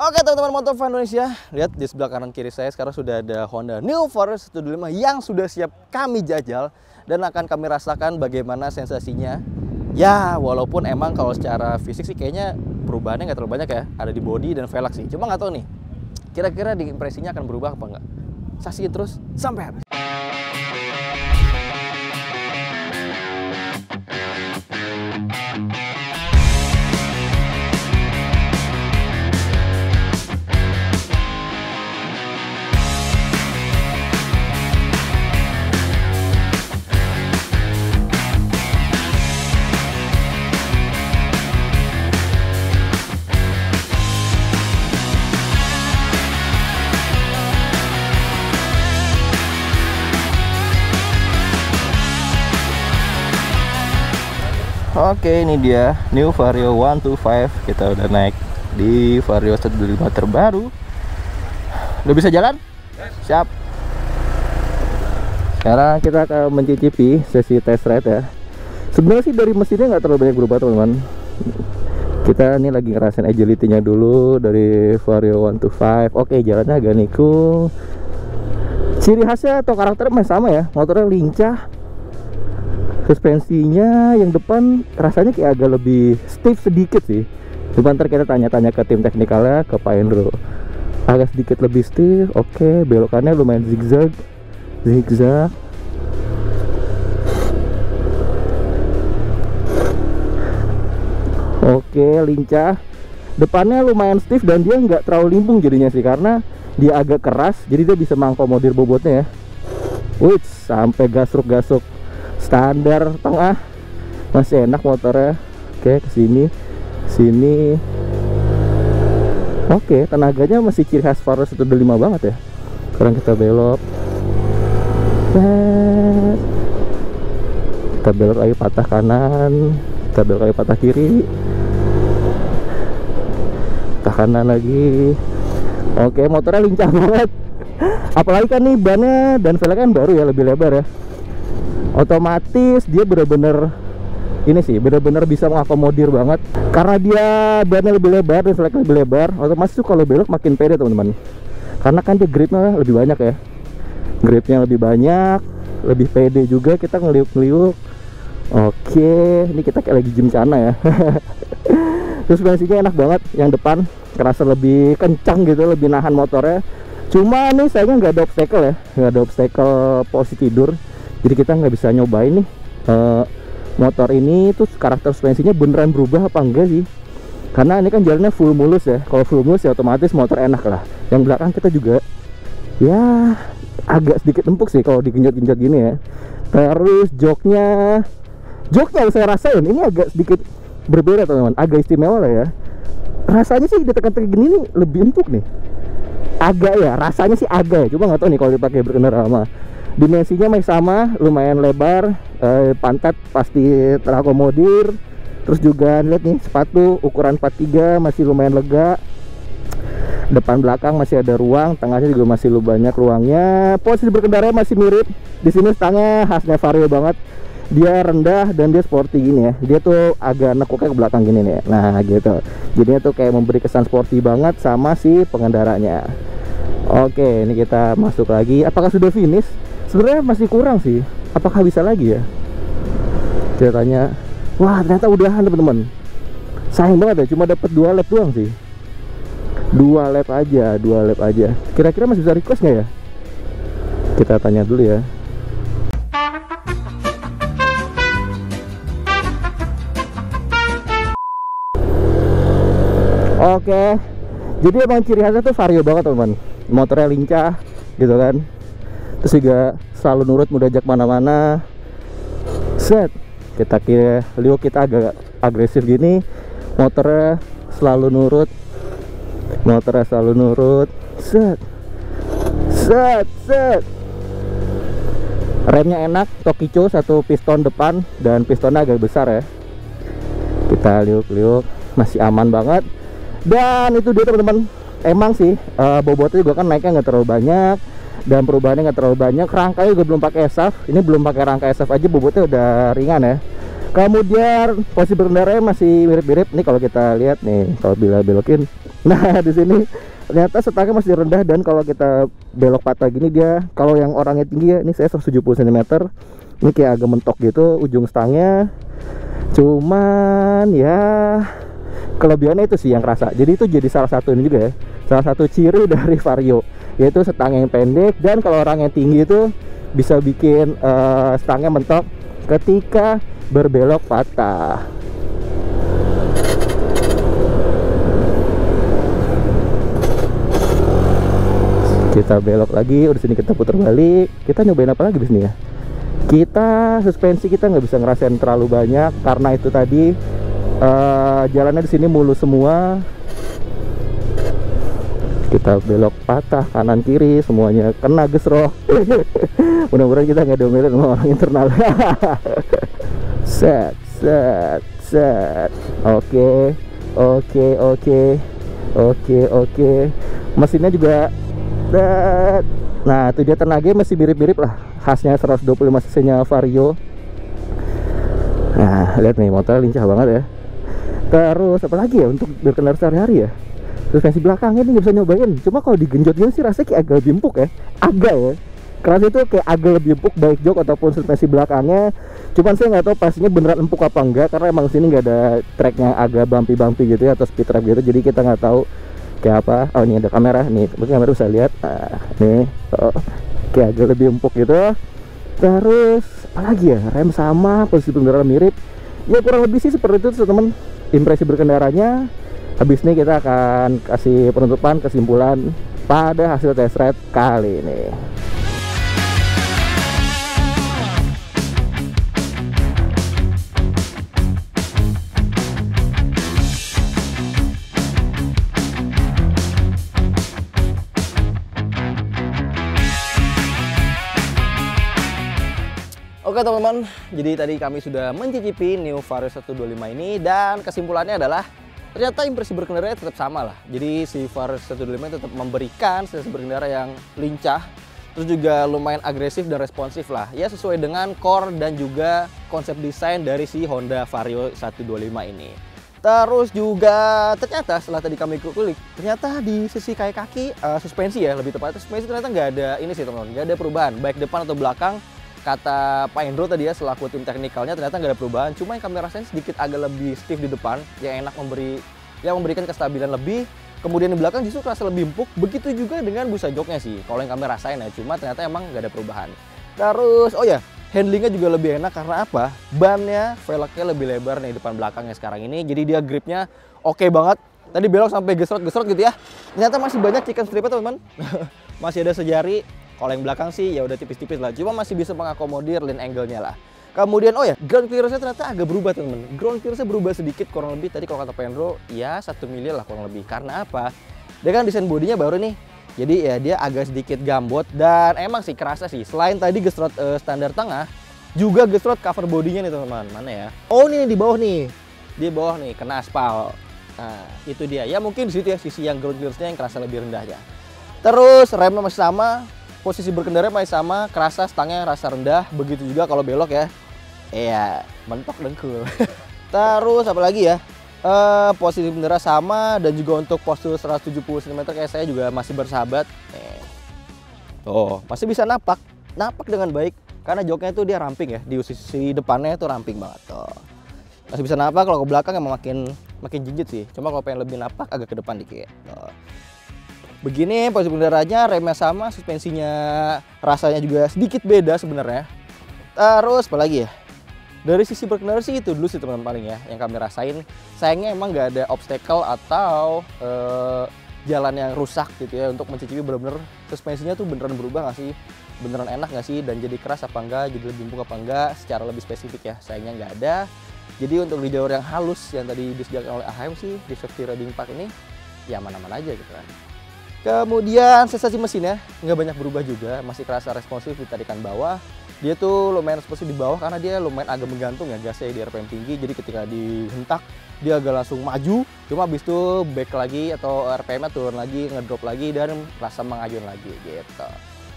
Oke teman-teman Motor Indonesia, lihat di sebelah kanan kiri saya sekarang sudah ada Honda New Forest 125 yang sudah siap kami jajal dan akan kami rasakan bagaimana sensasinya. Ya, walaupun emang kalau secara fisik sih kayaknya perubahannya nggak terlalu banyak ya, ada di body dan velg sih. Cuma nggak tahu nih, kira-kira di impresinya akan berubah apa nggak? Saksikan terus sampai habis. Oke ini dia. New Vario 125 Kita udah naik di Vario 125 terbaru. Udah bisa jalan? Siap. Sekarang kita akan mencicipi sesi test ride ya. Sebenarnya sih dari mesinnya nggak terlalu banyak berubah teman-teman. Kita ini lagi ngerasain agility-nya dulu dari Vario 125 Oke jalannya agak nikung. Ciri khasnya atau karakternya sama ya. Motornya lincah suspensinya yang depan rasanya kayak agak lebih stiff sedikit sih. Cuma ntar kita tanya-tanya ke tim teknikalnya ke Pak Endro agak sedikit lebih stiff oke okay, belokannya lumayan zigzag zigzag. Oke okay, lincah. Depannya lumayan stiff dan dia nggak terlalu limbung jadinya sih karena dia agak keras jadi dia bisa mengakomodir bobotnya ya. Wih, sampai gasruk-gasruk standar tengah masih enak motornya. Oke ke sini. Sini. Oke tenaganya masih ciri khas Faro 125 banget ya. Sekarang kita belok. Kita belok lagi patah kanan. Kita belok lagi patah kiri. Patah kanan lagi. Oke motornya lincah banget. Apalagi kan nih bannya dan velgnya kan baru ya lebih lebar ya otomatis dia bener-bener ini sih bener-bener bisa mengakomodir banget. Karena dia bannya lebih lebar dan seleknya lebih lebar otomatis tuh kalau belok makin pede teman-teman. Karena kan dia gripnya lebih banyak ya. Gripnya lebih banyak lebih pede juga kita ngeliuk-ngeliuk. Oke ini kita kayak lagi gym cana ya. Suspensinya enak banget yang depan kerasa lebih kencang gitu lebih nahan motornya. Cuma nih sayangnya nggak ada obstacle ya nggak ada obstacle posisi tidur jadi kita nggak bisa nyobain nih uh, motor ini tuh karakter suspensinya beneran berubah apa enggak sih? Karena ini kan jalannya full mulus ya. Kalau full mulus ya otomatis motor enak lah. Yang belakang kita juga ya agak sedikit empuk sih kalau digenjot-genjot gini ya. Terus joknya joknya yang saya rasain ini agak sedikit berbeda teman-teman. Agak istimewa lah ya. Rasanya sih ditekan-tekan gini nih lebih empuk nih. Agak ya rasanya sih agak ya. Cuma nggak tahu nih kalau dipakai berkendara lama dimensinya masih sama lumayan lebar eh, pantat pasti terakomodir. Terus juga lihat nih sepatu ukuran 43 masih lumayan lega. Depan belakang masih ada ruang tengahnya juga masih lu banyak ruangnya. Posisi berkendara masih mirip. Di sini stangnya khasnya vario banget. Dia rendah dan dia sporty gini ya. Dia tuh agak nekuknya ke belakang gini nih. Nah gitu. Jadinya tuh kayak memberi kesan sporty banget sama si pengendaranya. Oke ini kita masuk lagi. Apakah sudah finish sebenarnya masih kurang sih. Apakah bisa lagi ya? Saya tanya wah ternyata udahan teman-teman. Sayang banget ya cuma dapat dua lap doang sih. Dua lap aja dua lap aja. Kira-kira masih bisa request nggak ya? Kita tanya dulu ya. Oke. Jadi emang ciri khasnya tuh vario banget teman motornya lincah gitu kan terus juga selalu nurut mudah ajak mana-mana. Set kita kira Leo kita agak agresif gini. Motornya selalu nurut. Motornya selalu nurut. Set. Set set. Remnya enak Tokicho satu piston depan dan pistonnya agak besar ya. Kita liuk-liuk masih aman banget. Dan itu dia teman-teman. Emang sih uh, bobotnya juga kan naiknya nggak terlalu banyak dan perubahannya nggak terlalu banyak. Rangkanya juga belum pakai SAF ini belum pakai rangka SAF aja bobotnya udah ringan ya. Kemudian posisi berkendaranya masih mirip-mirip. Nih kalau kita lihat nih kalau bila belokin. Nah di sini ternyata setangnya masih rendah. Dan kalau kita belok patah gini dia kalau yang orangnya tinggi ya ini saya 170 cm ini kayak agak mentok gitu ujung stangnya cuman ya kelebihannya itu sih yang kerasa. Jadi itu jadi salah satu ini juga ya salah satu ciri dari Vario yaitu stang yang pendek dan kalau orang yang tinggi itu bisa bikin uh, stangnya mentok ketika berbelok patah. Kita belok lagi udah sini kita putar balik. Kita nyobain apa lagi di sini ya? Kita suspensi kita nggak bisa ngerasain terlalu banyak karena itu tadi uh, jalannya di sini mulus semua kita belok patah kanan kiri semuanya kena gesrok. Mudah-mudahan kita nggak domelin sama orang internal. Set set set. Oke oke oke. Oke oke. Mesinnya juga set. Nah itu dia tenaga masih mirip-mirip lah. Khasnya 125 cc nya Vario. Nah lihat nih motor lincah banget ya. Terus apa lagi ya untuk berkendara sehari-hari ya suspensi belakangnya ini nggak bisa nyobain. Cuma kalau digenjot gini sih rasanya kayak agak lebih empuk ya. Agak ya. Kerasa itu kayak agak lebih empuk baik jok ataupun suspensi belakangnya. Cuman saya nggak tahu pastinya beneran empuk apa enggak karena emang sini nggak ada tracknya agak bumpy-bumpy gitu ya atau speed trap gitu. Jadi kita nggak tahu kayak apa. Oh ini ada kamera nih. Mungkin kamera bisa lihat. Nah, nih. Oh, kayak agak lebih empuk gitu. Terus apalagi ya? Rem sama posisi pengendara mirip. Ya kurang lebih sih seperti itu teman impresi berkendaranya habis ini kita akan kasih penutupan kesimpulan pada hasil test ride kali ini. Oke teman-teman, jadi tadi kami sudah mencicipi New Vario 125 ini dan kesimpulannya adalah ternyata impresi berkendara tetap sama lah. Jadi si Vario 125 tetap memberikan sensasi berkendara yang lincah, terus juga lumayan agresif dan responsif lah. Ya sesuai dengan core dan juga konsep desain dari si Honda Vario 125 ini. Terus juga ternyata setelah tadi kami kulik, ternyata di sisi kayak kaki uh, suspensi ya lebih tepatnya suspensi ternyata nggak ada ini sih teman-teman, nggak ada perubahan baik depan atau belakang. Kata Pak Endro tadi ya selaku tim teknikalnya ternyata nggak ada perubahan, cuma yang kami rasain sedikit agak lebih stiff di depan, yang enak memberi yang memberikan kestabilan lebih. Kemudian di belakang justru terasa lebih empuk. Begitu juga dengan busa joknya sih. Kalau yang kami rasain ya, cuma ternyata emang nggak ada perubahan. Terus, oh ya, handlingnya juga lebih enak karena apa? Bannya velgnya lebih lebar nih depan belakangnya sekarang ini. Jadi dia gripnya oke okay banget. Tadi belok sampai gesrot-gesrot gitu ya. Ternyata masih banyak chicken stripnya teman-teman. masih ada sejari. Kalau yang belakang sih ya udah tipis-tipis lah. Cuma masih bisa mengakomodir lean angle-nya lah. Kemudian oh ya, ground clearance-nya ternyata agak berubah teman-teman. Ground clearance-nya berubah sedikit kurang lebih tadi kalau kata Penro ya satu mili lah kurang lebih. Karena apa? Dia kan desain bodinya baru nih. Jadi ya dia agak sedikit gambot dan emang sih kerasa sih. Selain tadi gesrot uh, standar tengah, juga gesrot cover bodinya nih teman-teman. Mana ya? Oh ini di bawah nih. Di bawah nih kena aspal. Nah, itu dia. Ya mungkin di situ ya sisi yang ground clearance-nya yang kerasa lebih rendah ya. Terus remnya masih sama, posisi berkendara masih sama, kerasa stangnya rasa rendah, begitu juga kalau belok ya. Iya, mentok dengkul. Terus apa lagi ya? Uh, posisi bendera sama dan juga untuk postur 170 cm kayak saya juga masih bersahabat. Oh, masih bisa napak. Napak dengan baik karena joknya itu dia ramping ya. Di sisi depannya itu ramping banget. Tuh. Masih bisa napak kalau ke belakang emang makin makin jinjit sih. Cuma kalau pengen lebih napak agak ke depan dikit. Tuh. Begini posisi benderanya, remnya sama, suspensinya rasanya juga sedikit beda sebenarnya. Terus apa lagi ya? Dari sisi berkendara sih itu dulu sih teman-teman paling ya yang kami rasain. Sayangnya emang nggak ada obstacle atau uh, jalan yang rusak gitu ya untuk mencicipi bener-bener suspensinya tuh beneran berubah nggak sih? Beneran enak nggak sih? Dan jadi keras apa enggak? Jadi lebih empuk apa enggak? Secara lebih spesifik ya. Sayangnya nggak ada. Jadi untuk di jalur yang halus yang tadi disediakan oleh AHM sih di safety riding park ini ya mana-mana aja gitu kan. Kemudian sensasi mesinnya nggak banyak berubah juga, masih kerasa responsif di tarikan bawah. Dia tuh lumayan responsif di bawah karena dia lumayan agak menggantung ya gasnya di RPM tinggi. Jadi ketika dihentak dia agak langsung maju, cuma habis itu back lagi atau RPM-nya turun lagi, ngedrop lagi dan rasa mengajun lagi gitu.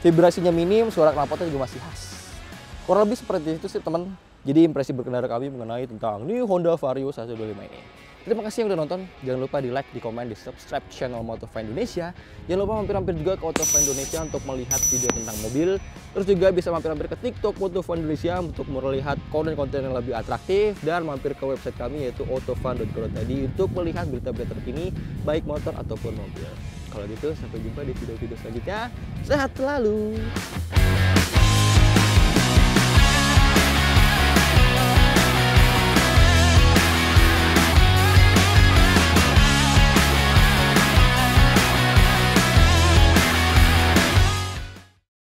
Vibrasinya minim, suara knalpotnya juga masih khas. Kurang lebih seperti itu sih teman jadi impresi berkendara kami mengenai tentang New Honda Vario 125 ini. Terima kasih yang udah nonton. Jangan lupa di like, di komen, di subscribe channel Motová Indonesia. Jangan lupa mampir-mampir juga ke Motová Indonesia untuk melihat video tentang mobil. Terus juga bisa mampir-mampir ke TikTok Motová Indonesia untuk melihat konten-konten yang lebih atraktif dan mampir ke website kami yaitu autofun.co.id untuk melihat berita-berita terkini baik motor ataupun mobil. Kalau gitu sampai jumpa di video-video selanjutnya. Sehat selalu.